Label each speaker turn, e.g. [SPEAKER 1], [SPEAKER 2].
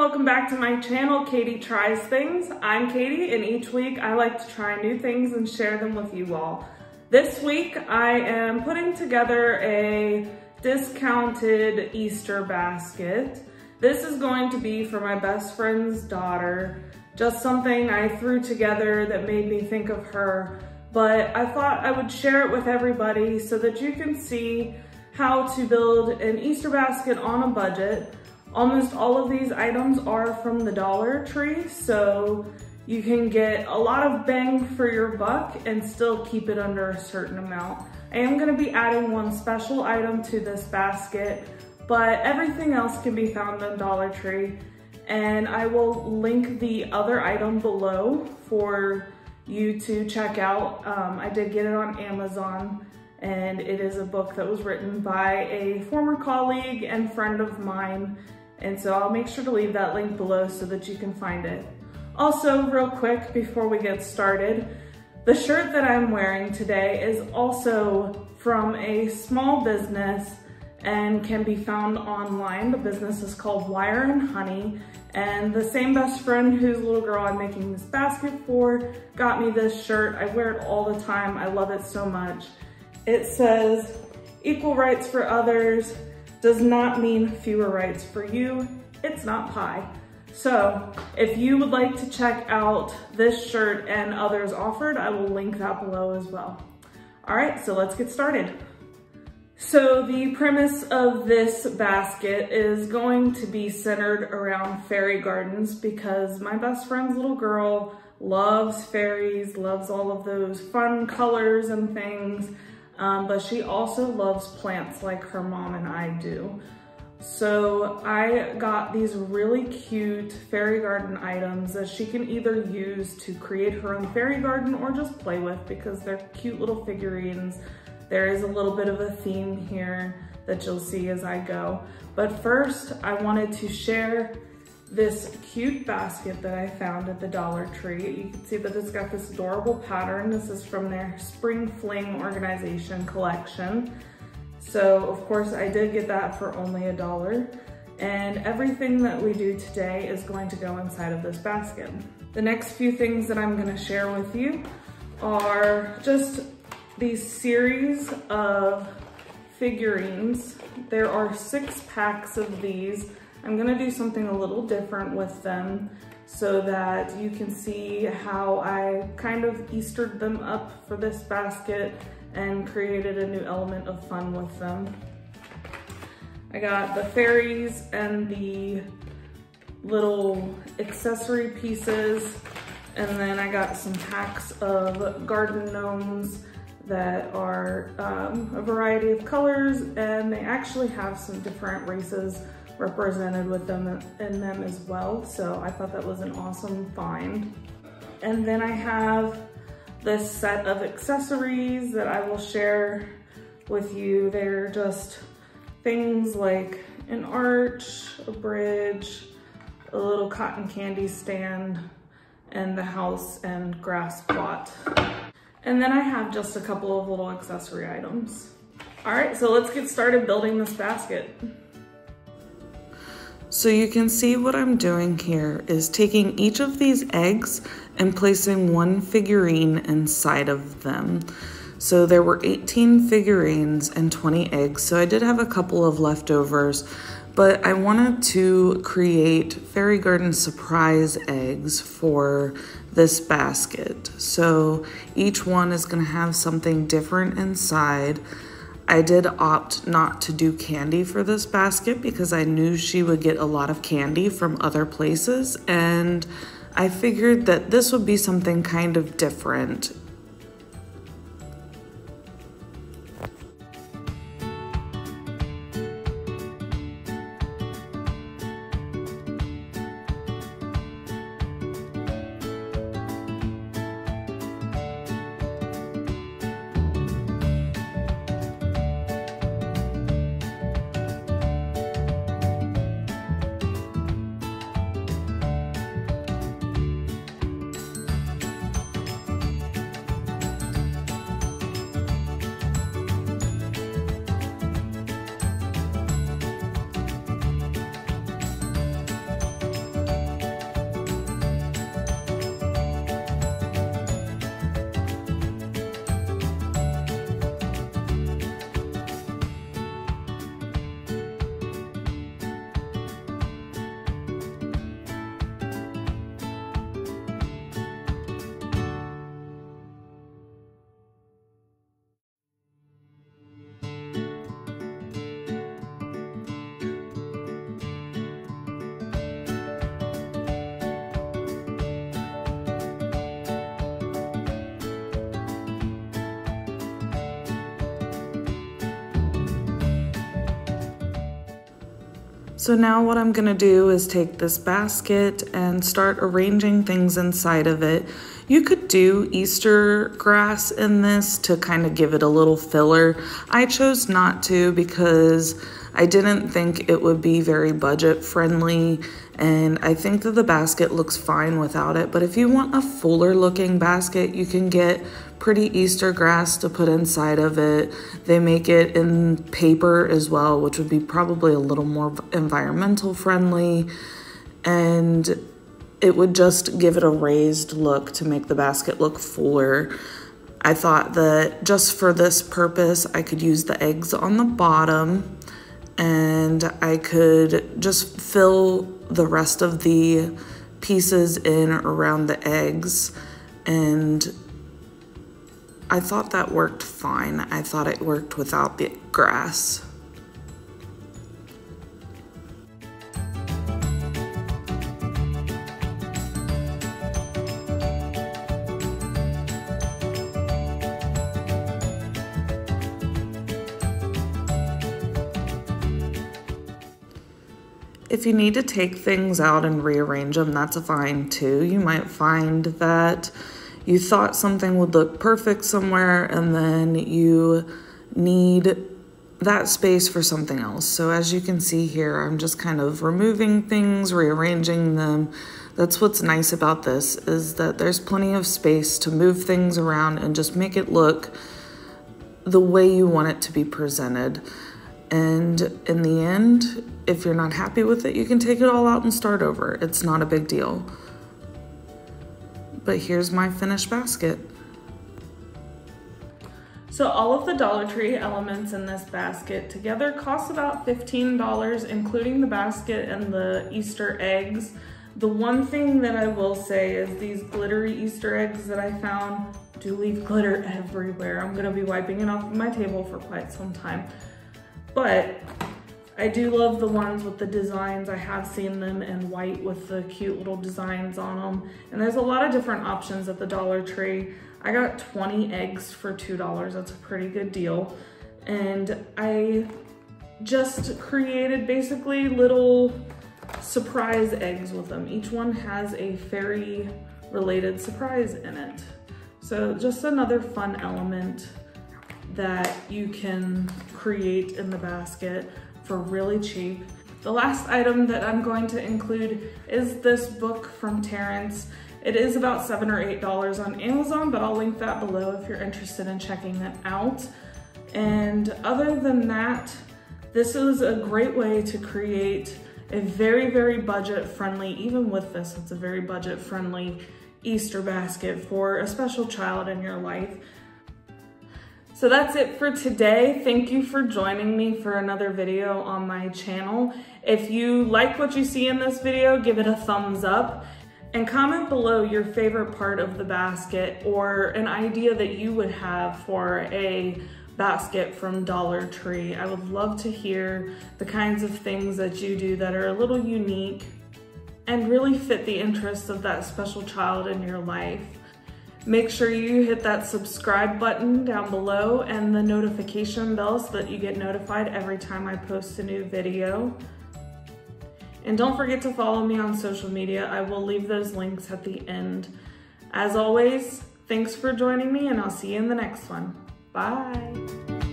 [SPEAKER 1] welcome back to my channel, Katie Tries Things. I'm Katie and each week I like to try new things and share them with you all. This week I am putting together a discounted Easter basket. This is going to be for my best friend's daughter, just something I threw together that made me think of her, but I thought I would share it with everybody so that you can see how to build an Easter basket on a budget Almost all of these items are from the Dollar Tree, so you can get a lot of bang for your buck and still keep it under a certain amount. I am gonna be adding one special item to this basket, but everything else can be found on Dollar Tree. And I will link the other item below for you to check out. Um, I did get it on Amazon and it is a book that was written by a former colleague and friend of mine and so I'll make sure to leave that link below so that you can find it. Also, real quick before we get started, the shirt that I'm wearing today is also from a small business and can be found online. The business is called Wire and Honey. And the same best friend whose little girl I'm making this basket for got me this shirt. I wear it all the time. I love it so much. It says, equal rights for others, does not mean fewer rights for you. It's not pie. So if you would like to check out this shirt and others offered, I will link that below as well. All right, so let's get started. So the premise of this basket is going to be centered around fairy gardens because my best friend's little girl loves fairies, loves all of those fun colors and things um, but she also loves plants like her mom and I do. So I got these really cute fairy garden items that she can either use to create her own fairy garden or just play with because they're cute little figurines. There is a little bit of a theme here that you'll see as I go. But first, I wanted to share this cute basket that I found at the Dollar Tree. You can see that it's got this adorable pattern. This is from their Spring Fling organization collection. So of course I did get that for only a dollar. And everything that we do today is going to go inside of this basket. The next few things that I'm gonna share with you are just these series of figurines. There are six packs of these I'm gonna do something a little different with them so that you can see how I kind of Eastered them up for this basket and created a new element of fun with them. I got the fairies and the little accessory pieces and then I got some packs of garden gnomes that are um, a variety of colors and they actually have some different races represented with them in them as well. So I thought that was an awesome find. And then I have this set of accessories that I will share with you. They're just things like an arch, a bridge, a little cotton candy stand, and the house and grass plot. And then I have just a couple of little accessory items. All right, so let's get started building this basket.
[SPEAKER 2] So you can see what I'm doing here is taking each of these eggs and placing one figurine inside of them. So there were 18 figurines and 20 eggs, so I did have a couple of leftovers, but I wanted to create Fairy Garden surprise eggs for this basket. So each one is gonna have something different inside. I did opt not to do candy for this basket because I knew she would get a lot of candy from other places and I figured that this would be something kind of different So now what I'm gonna do is take this basket and start arranging things inside of it. You could do Easter grass in this to kind of give it a little filler. I chose not to because I didn't think it would be very budget friendly and I think that the basket looks fine without it. But if you want a fuller looking basket, you can get pretty Easter grass to put inside of it. They make it in paper as well, which would be probably a little more environmental friendly. And it would just give it a raised look to make the basket look fuller. I thought that just for this purpose, I could use the eggs on the bottom and I could just fill the rest of the pieces in around the eggs and I thought that worked fine. I thought it worked without the grass. If you need to take things out and rearrange them, that's fine too. You might find that you thought something would look perfect somewhere and then you need that space for something else. So as you can see here, I'm just kind of removing things, rearranging them. That's what's nice about this is that there's plenty of space to move things around and just make it look the way you want it to be presented. And in the end, if you're not happy with it, you can take it all out and start over. It's not a big deal. But here's my finished basket.
[SPEAKER 1] So all of the Dollar Tree elements in this basket together cost about $15, including the basket and the Easter eggs. The one thing that I will say is these glittery Easter eggs that I found do leave glitter everywhere. I'm gonna be wiping it off of my table for quite some time. But I do love the ones with the designs. I have seen them in white with the cute little designs on them. And there's a lot of different options at the Dollar Tree. I got 20 eggs for $2. That's a pretty good deal. And I just created basically little surprise eggs with them. Each one has a fairy related surprise in it. So just another fun element that you can create in the basket for really cheap. The last item that I'm going to include is this book from Terrance. It is about seven or eight dollars on Amazon, but I'll link that below if you're interested in checking that out. And other than that, this is a great way to create a very, very budget friendly, even with this, it's a very budget friendly Easter basket for a special child in your life. So that's it for today. Thank you for joining me for another video on my channel. If you like what you see in this video, give it a thumbs up and comment below your favorite part of the basket or an idea that you would have for a basket from Dollar Tree. I would love to hear the kinds of things that you do that are a little unique and really fit the interests of that special child in your life. Make sure you hit that subscribe button down below and the notification bell so that you get notified every time I post a new video. And don't forget to follow me on social media. I will leave those links at the end. As always, thanks for joining me and I'll see you in the next one. Bye.